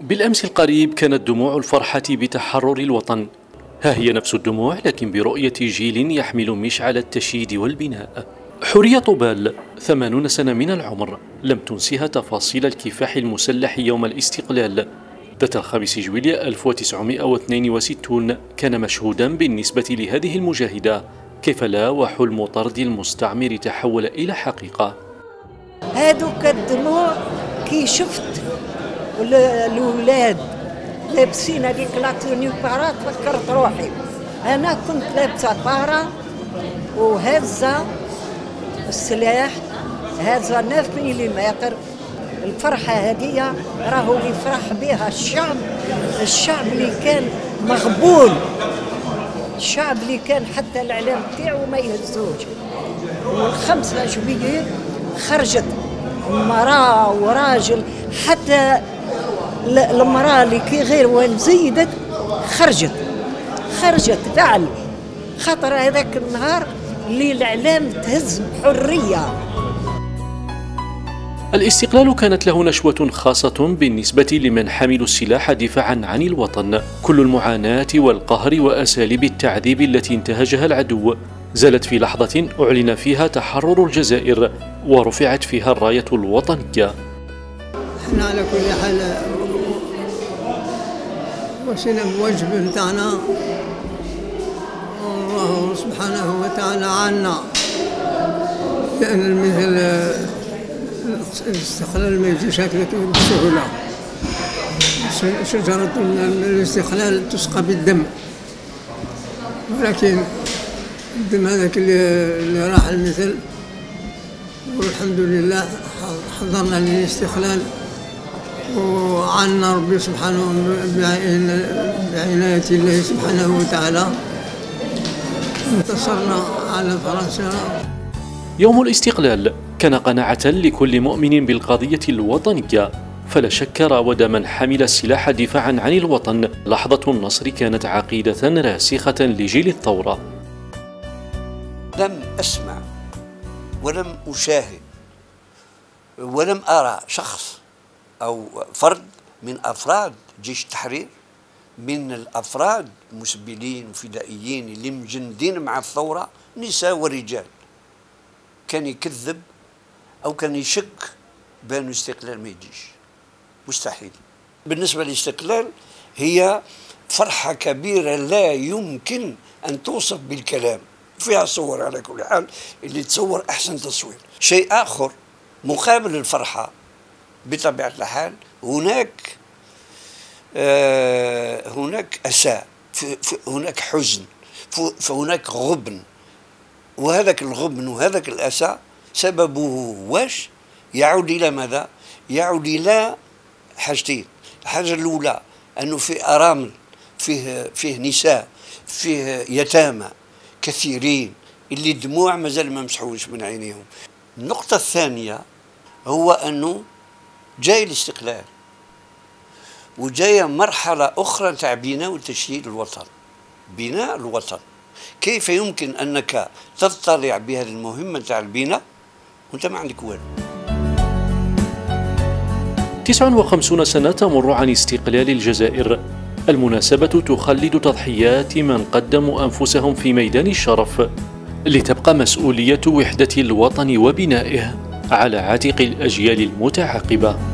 بالأمس القريب كانت دموع الفرحة بتحرر الوطن. ها هي نفس الدموع لكن برؤية جيل يحمل مشعل التشييد والبناء. حورية طوبال ثمانون سنة من العمر. لم تنسها تفاصيل الكفاح المسلح يوم الاستقلال. ذات الخامس جويلية 1962 كان مشهودا بالنسبة لهذه المجاهدة. كيف لا وحلم طرد المستعمر تحول إلى حقيقة؟ هادوك الدموع كي شفت الاولاد لابسين هذيك لاتوني بارا تفكرت روحي. أنا كنت لابسة بارا وهزة السلاح هذا 9 ملم الفرحة هذه راهو يفرح بها الشعب الشعب اللي كان مغبول الشعب اللي كان حتى الإعلام تاعو ما يهزوش. والخمسة جوية خرجت مرأة وراجل حتى المرأة اللي كي غير زيدت خرجت. خرجت فعل. خاطر هذاك النهار اللي الإعلام تهز بحرية. الاستقلال كانت له نشوة خاصة بالنسبة لمن حملوا السلاح دفاعا عن الوطن. كل المعاناة والقهر وأساليب التعذيب التي انتهجها العدو زالت في لحظة أعلن فيها تحرر الجزائر ورفعت فيها الراية الوطنية. إحنا على كل حال وصلنا بواجب نتاعنا الله سبحانه وتعالى عنا. لأن مثل الاستقلال ما يجيش بسهولة. شجرة الاستقلال تسقى بالدم. ولكن الدم هذاك اللي راح المثل والحمد لله حضرنا للاستقلال. وعنا ربي سبحانه بعناية الله سبحانه وتعالى. انتصرنا على فرنسا. يوم الاستقلال كان قناعة لكل مؤمن بالقضية الوطنية فلا شك راود من حمل السلاح دفاعا عن الوطن. لحظة النصر كانت عقيدة راسخة لجيل الثورة. لم أسمع ولم أشاهد ولم أرى شخص أو فرد من أفراد جيش التحرير من الأفراد المسبلين وفدائيين اللي مجندين مع الثورة نساء ورجال. كان يكذب أو كان يشك بان الاستقلال ما يجيش. مستحيل. بالنسبة للاستقلال هي فرحة كبيرة لا يمكن أن توصف بالكلام. فيها صور على كل حال اللي تصور أحسن تصوير. شيء آخر مقابل الفرحة بطبيعة الحال هناك آه، هناك أسى هناك حزن فهناك غبن وهذاك الغبن وهذاك الأسى سببه واش؟ يعود إلى ماذا؟ يعود إلى حاجتين. الحاجة الأولى أنه فيه أرامل فيه فيه نساء فيه يتامى كثيرين اللي الدموع مازال ما مسحوش من عينيهم. النقطة الثانية هو أنه جاي الاستقلال وجاية مرحلة أخرى تاع بناء وتشييد الوطن بناء الوطن. كيف يمكن أنك تطلع بهذه المهمة تاع البناء؟ وأنت ما عندك والو. 59 سنة تمر عن استقلال الجزائر. المناسبة تخلد تضحيات من قدموا أنفسهم في ميدان الشرف لتبقى مسؤولية وحدة الوطن وبنائه. على عاتق الأجيال المتعاقبة.